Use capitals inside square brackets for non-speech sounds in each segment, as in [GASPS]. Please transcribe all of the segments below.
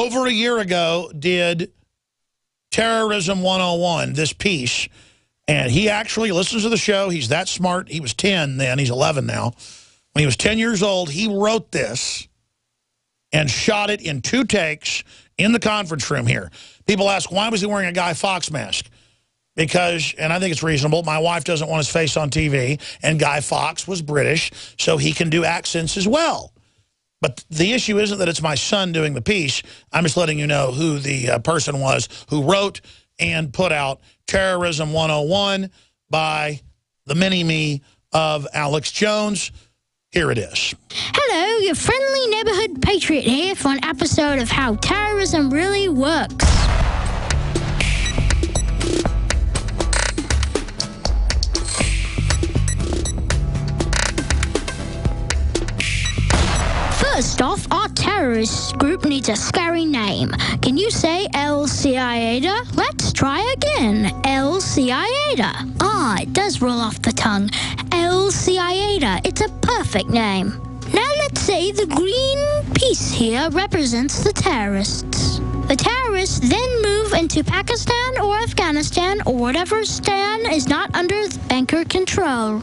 over a year ago did Terrorism 101, this piece, and he actually listens to the show. He's that smart. He was 10 then. He's 11 now. When he was 10 years old, he wrote this and shot it in two takes in the conference room here. People ask, why was he wearing a Guy Fawkes mask? Because, and I think it's reasonable, my wife doesn't want his face on TV, and Guy Fawkes was British, so he can do accents as well. But the issue isn't that it's my son doing the piece. I'm just letting you know who the uh, person was who wrote and put out Terrorism 101 by the mini-me of Alex Jones. Here it is. Hello, your friendly neighborhood patriot here for an episode of How Terrorism Really Works. First off, our terrorist group needs a scary name. Can you say El? Let's try again. El. Ah, it does roll off the tongue. El. It's a perfect name. Now let's say the green piece here represents the terrorists. The terrorists then move into Pakistan or Afghanistan or whatever stan is not under banker control.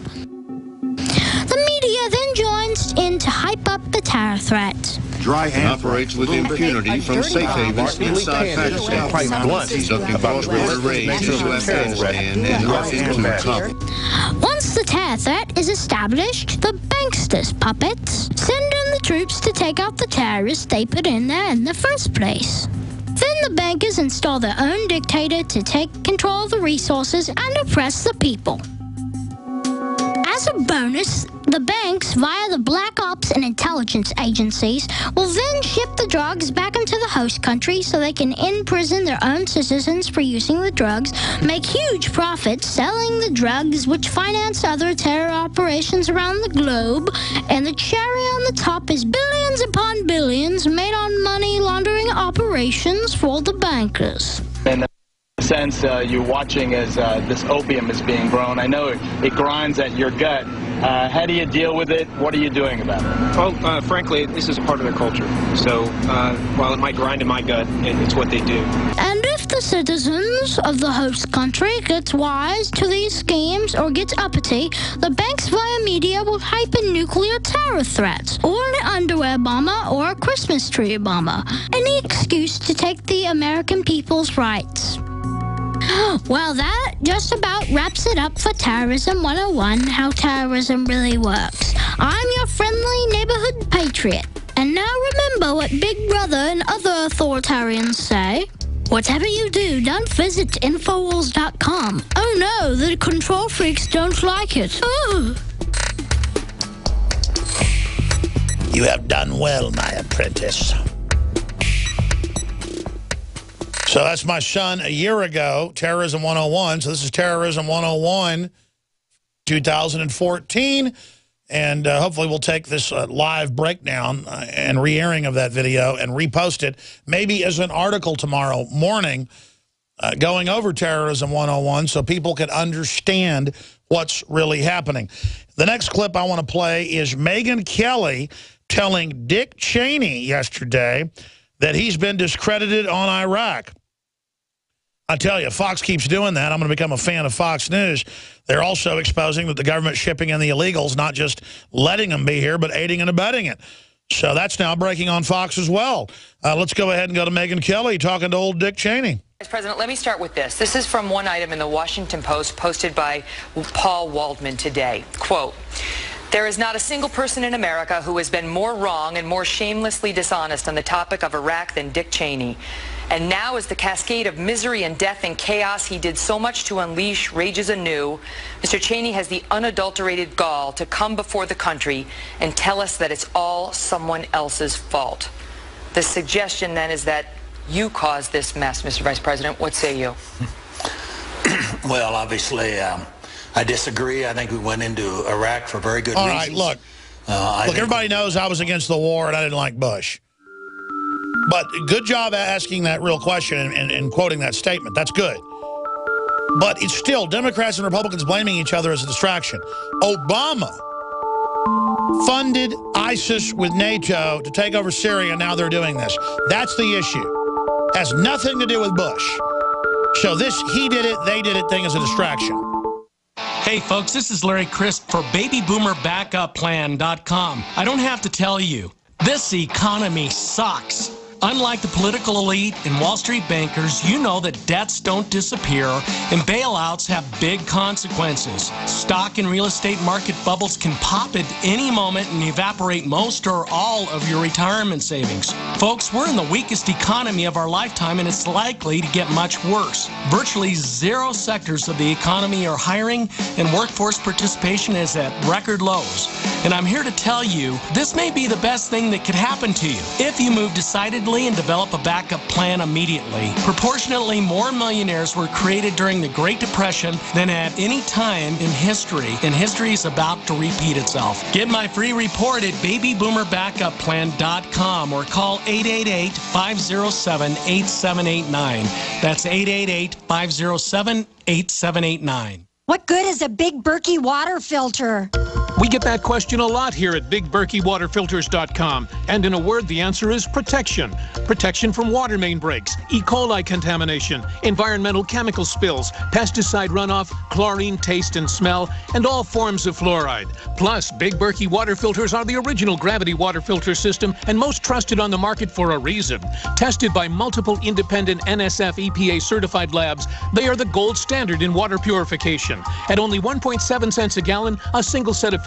Up threat. Dry operates with impunity from safe havens inside Pakistan, quite blunt about the raids into Afghanistan and into Kabul. Once the terror threat is established, the banksters puppets send in the troops to take out the terrorists they put in there in the first place. Then the bankers install their own dictator to take control of the resources and oppress the people. As a bonus, the banks, via the black ops and intelligence agencies, will then ship the drugs back into the host country so they can imprison their own citizens for using the drugs, make huge profits selling the drugs, which finance other terror operations around the globe, and the cherry on the top is billions upon billions made on money laundering operations for the bankers sense uh, you're watching as uh, this opium is being grown. I know it, it grinds at your gut. Uh, how do you deal with it? What are you doing about it? Well, uh, frankly, this is a part of their culture. So uh, while it might grind in my gut, it, it's what they do. And if the citizens of the host country gets wise to these schemes or gets uppity, the banks via media will hype in nuclear terror threats, or an underwear bomber, or a Christmas tree bomber. Any excuse to take the American people's rights. [GASPS] Well, that just about wraps it up for Terrorism 101 How Terrorism Really Works. I'm your friendly neighborhood patriot. And now remember what Big Brother and other authoritarians say. Whatever you do, don't visit Infowars.com. Oh no, the control freaks don't like it. You have done well, my apprentice. So that's my son a year ago, Terrorism 101. So this is Terrorism 101, 2014. And uh, hopefully we'll take this uh, live breakdown uh, and re-airing of that video and repost it, maybe as an article tomorrow morning, uh, going over Terrorism 101 so people can understand what's really happening. The next clip I want to play is Megyn Kelly telling Dick Cheney yesterday that he's been discredited on Iraq. I tell you, Fox keeps doing that. I'm going to become a fan of Fox News. They're also exposing that the government's shipping in the illegals, not just letting them be here, but aiding and abetting it. So that's now breaking on Fox as well. Uh, let's go ahead and go to Megyn Kelly talking to old Dick Cheney. Vice President, let me start with this. This is from one item in the Washington Post posted by Paul Waldman today. Quote, there is not a single person in America who has been more wrong and more shamelessly dishonest on the topic of Iraq than Dick Cheney. And now as the cascade of misery and death and chaos he did so much to unleash rages anew, Mr. Cheney has the unadulterated gall to come before the country and tell us that it's all someone else's fault. The suggestion then is that you caused this mess, Mr. Vice President. What say you? [CLEARS THROAT] well, obviously, um, I disagree. I think we went into Iraq for very good All reasons. All right, look. Uh, look, everybody knows I was against the war and I didn't like Bush. But good job asking that real question and, and, and quoting that statement. That's good. But it's still Democrats and Republicans blaming each other as a distraction. Obama funded ISIS with NATO to take over Syria. Now they're doing this. That's the issue. Has nothing to do with Bush. So this he did it, they did it thing is a distraction. Hey folks, this is Larry Crisp for BabyBoomerBackupPlan.com. I don't have to tell you, this economy sucks. Unlike the political elite and Wall Street bankers, you know that debts don't disappear and bailouts have big consequences. Stock and real estate market bubbles can pop at any moment and evaporate most or all of your retirement savings. Folks, we're in the weakest economy of our lifetime and it's likely to get much worse. Virtually zero sectors of the economy are hiring and workforce participation is at record lows. And I'm here to tell you this may be the best thing that could happen to you if you move decidedly and develop a backup plan immediately. Proportionately more millionaires were created during the Great Depression than at any time in history, and history is about to repeat itself. Get my free report at babyboomerbackupplan.com or call 888 507 8789. That's 888 507 8789. What good is a Big Berkey water filter? We get that question a lot here at BigBerkeyWaterFilters.com. And in a word, the answer is protection. Protection from water main breaks, E. coli contamination, environmental chemical spills, pesticide runoff, chlorine taste and smell, and all forms of fluoride. Plus, Big Berkey water filters are the original gravity water filter system and most trusted on the market for a reason. Tested by multiple independent NSF EPA certified labs, they are the gold standard in water purification. At only 1.7 cents a gallon, a single set of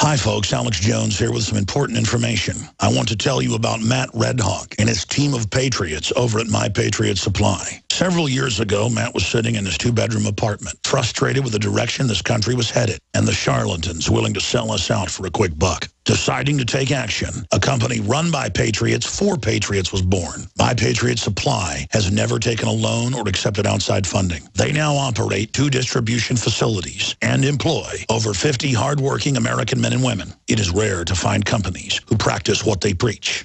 Hi, folks. Alex Jones here with some important information. I want to tell you about Matt Redhawk and his team of patriots over at My Patriot Supply. Several years ago, Matt was sitting in his two-bedroom apartment, frustrated with the direction this country was headed and the charlatans willing to sell us out for a quick buck. Deciding to take action, a company run by patriots for patriots was born. My Patriot Supply has never taken a loan or accepted outside funding. They now operate two distribution facilities and employ over 50 hardworking American men and women. It is rare to find companies who practice what they preach.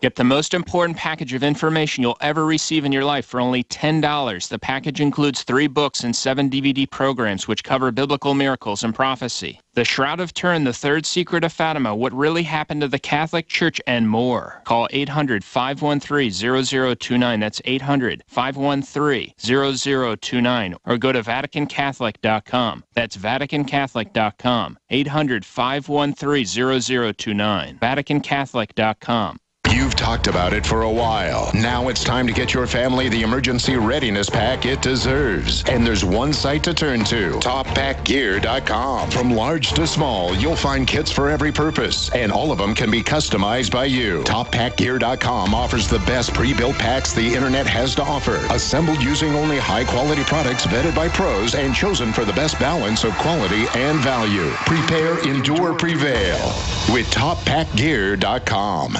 Get the most important package of information you'll ever receive in your life for only $10. The package includes three books and seven DVD programs which cover biblical miracles and prophecy. The Shroud of Turin, The Third Secret of Fatima, What Really Happened to the Catholic Church, and more. Call 800-513-0029. That's 800-513-0029. Or go to VaticanCatholic.com. That's VaticanCatholic.com. 800-513-0029. VaticanCatholic.com. You've talked about it for a while. Now it's time to get your family the emergency readiness pack it deserves. And there's one site to turn to, toppackgear.com. From large to small, you'll find kits for every purpose, and all of them can be customized by you. Toppackgear.com offers the best pre-built packs the internet has to offer, assembled using only high-quality products vetted by pros and chosen for the best balance of quality and value. Prepare, endure, prevail with toppackgear.com.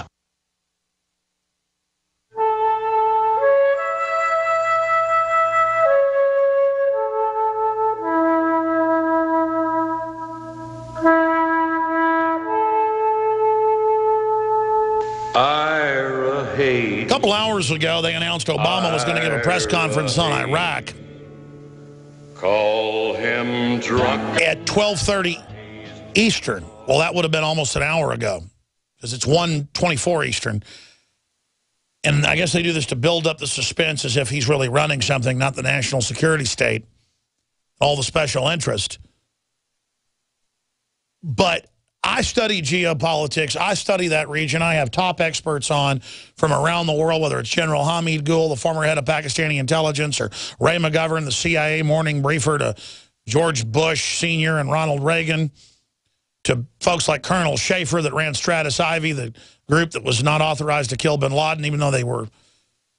couple hours ago, they announced Obama was going to give a press conference on Iraq. Call him drunk. At 12.30 Eastern. Well, that would have been almost an hour ago because it's 1.24 Eastern. And I guess they do this to build up the suspense as if he's really running something, not the national security state, all the special interest. But I study geopolitics. I study that region. I have top experts on from around the world, whether it's General Hamid Gul, the former head of Pakistani intelligence, or Ray McGovern, the CIA morning briefer, to George Bush Sr. and Ronald Reagan, to folks like Colonel Shaffer that ran Stratus Ivy, the group that was not authorized to kill bin Laden, even though they were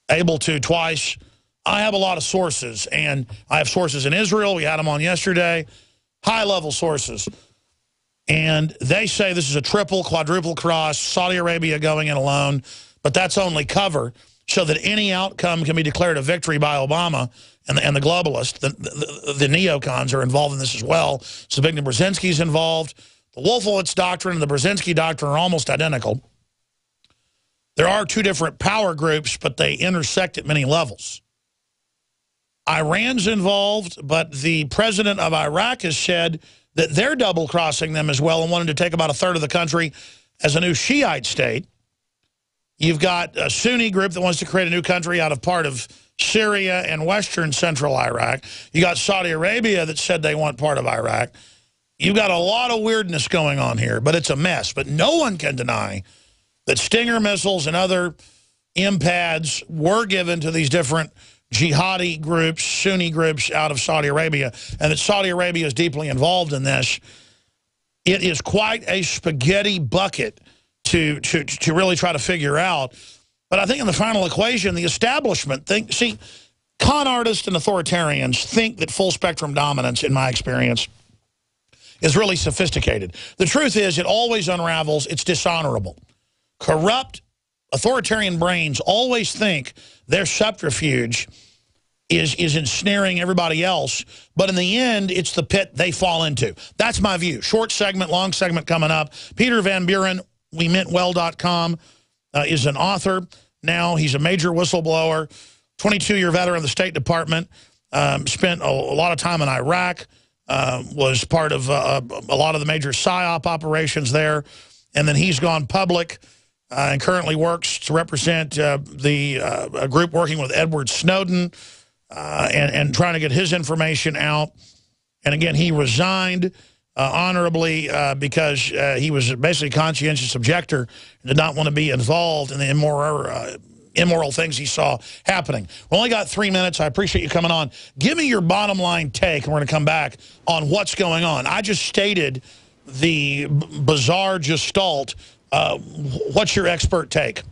able to twice. I have a lot of sources, and I have sources in Israel. We had them on yesterday, high-level sources. And they say this is a triple, quadruple cross, Saudi Arabia going in alone, but that's only cover so that any outcome can be declared a victory by Obama and the, and the globalists. The, the, the neocons are involved in this as well. Zbigniew Brzezinski's involved. The Wolfowitz doctrine and the Brzezinski doctrine are almost identical. There are two different power groups, but they intersect at many levels. Iran's involved, but the president of Iraq has said that they're double-crossing them as well and wanting to take about a third of the country as a new Shiite state. You've got a Sunni group that wants to create a new country out of part of Syria and western central Iraq. You got Saudi Arabia that said they want part of Iraq. You've got a lot of weirdness going on here, but it's a mess. But no one can deny that Stinger missiles and other MANPADs were given to these different jihadi groups, Sunni groups out of Saudi Arabia, and that Saudi Arabia is deeply involved in this. It is quite a spaghetti bucket to, to, to really try to figure out. But I think in the final equation, the establishment think, see, con artists and authoritarians think that full spectrum dominance, in my experience, is really sophisticated. The truth is it always unravels. It's dishonorable. Corrupt authoritarian brains always think their subterfuge is is ensnaring everybody else. But in the end, it's the pit they fall into. That's my view. Short segment, long segment coming up. Peter Van Buren, we meant well.com, uh, is an author. Now he's a major whistleblower, 22-year veteran of the State Department, um, spent a, a, lot of time in Iraq, uh, was part of uh, a lot of the major PSYOP operations there, and then he's gone public uh, and currently works to represent uh, the uh, a group working with Edward Snowden uh, and, and trying to get his information out. And again, he resigned uh, honorably uh, because he was basically a conscientious objector and did not want to be involved in the immoral, immoral things he saw happening. We only got three minutes. I appreciate you coming on. Give me your bottom line take, and we're going to come back on what's going on. I just stated the bizarre gestalt uh, what's your expert take?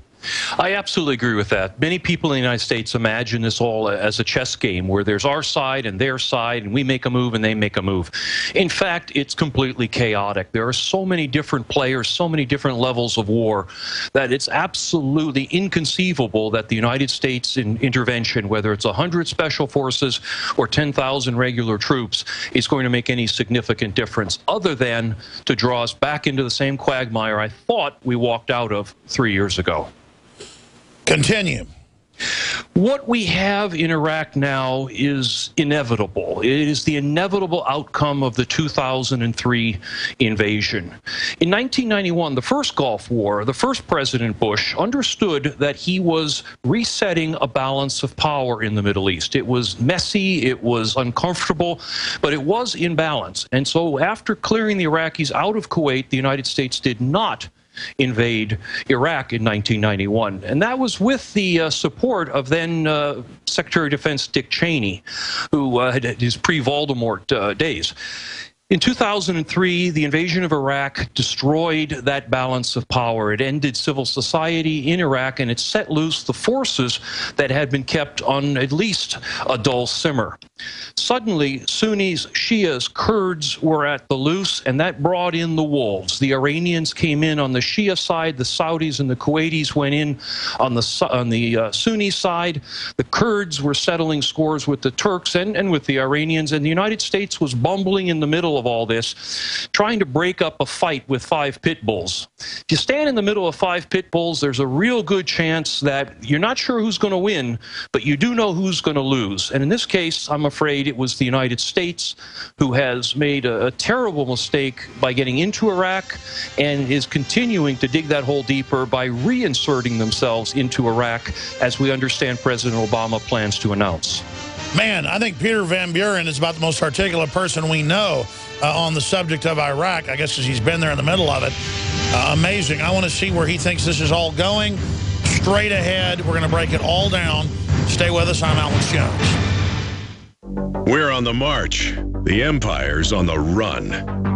I absolutely agree with that. Many people in the United States imagine this all as a chess game where there's our side and their side, and we make a move and they make a move. In fact, it's completely chaotic. There are so many different players, so many different levels of war, that it's absolutely inconceivable that the United States in intervention, whether it's 100 special forces or 10,000 regular troops, is going to make any significant difference other than to draw us back into the same quagmire I thought we walked out of three years ago. Continue. What we have in Iraq now is inevitable. It is the inevitable outcome of the 2003 invasion. In 1991, the first Gulf War, the first President Bush understood that he was resetting a balance of power in the Middle East. It was messy, it was uncomfortable, but it was in balance. And so after clearing the Iraqis out of Kuwait, the United States did not invade Iraq in 1991. And that was with the uh, support of then uh, Secretary of Defense Dick Cheney, who uh, had his pre-Voldemort uh, days. In 2003, the invasion of Iraq destroyed that balance of power. It ended civil society in Iraq and it set loose the forces that had been kept on at least a dull simmer. Suddenly, Sunnis, Shias, Kurds were at the loose, and that brought in the wolves. The Iranians came in on the Shia side, the Saudis and the Kuwaitis went in on the, on the uh, Sunni side. The Kurds were settling scores with the Turks and, and with the Iranians, and the United States was bumbling in the middle of all this, trying to break up a fight with five pit bulls. If you stand in the middle of five pit bulls, there's a real good chance that you're not sure who's going to win, but you do know who's going to lose. And in this case, I'm afraid it was the United States who has made a, a terrible mistake by getting into Iraq and is continuing to dig that hole deeper by reinserting themselves into Iraq, as we understand President Obama plans to announce. Man, I think Peter Van Buren is about the most articulate person we know. uh, on the subject of Iraq. I guess as he's been there in the middle of it. Uh, amazing. I want to see where he thinks this is all going. Straight ahead, we're going to break it all down. Stay with us. I'm Alex Jones. We're on the march. The Empire's on the run.